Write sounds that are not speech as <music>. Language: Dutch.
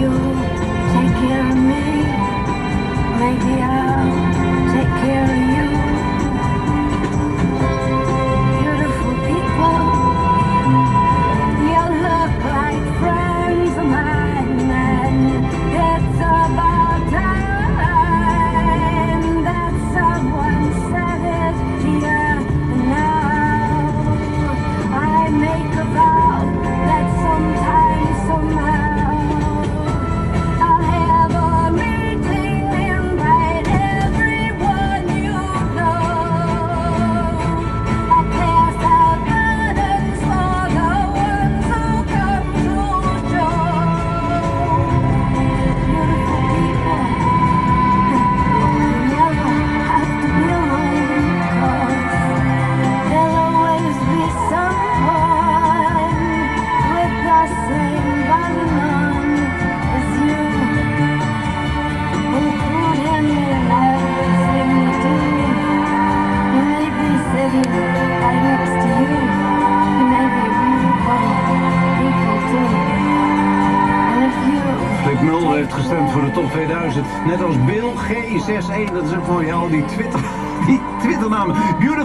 you take care of me, maybe I heeft gestemd voor de top 2000. Net als Bill G61, dat is ook van al die Twitter, <laughs> die Twitternaam. Beautiful.